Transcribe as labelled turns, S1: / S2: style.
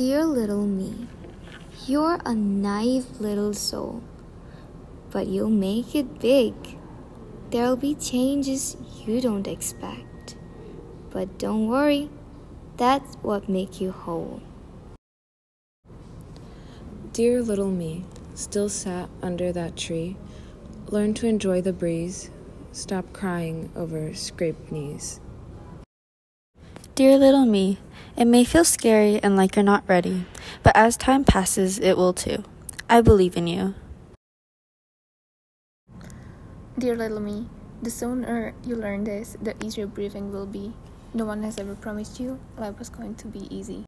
S1: Dear little me, you're a naive little soul, but you'll make it big. There'll be changes you don't expect. But don't worry, that's what makes you whole.
S2: Dear little me, still sat under that tree, learn to enjoy the breeze, stop crying over scraped knees.
S3: Dear little me, it may feel scary and like you're not ready, but as time passes, it will too. I believe in you.
S4: Dear little me, the sooner you learn this, the easier breathing will be. No one has ever promised you life was going to be easy.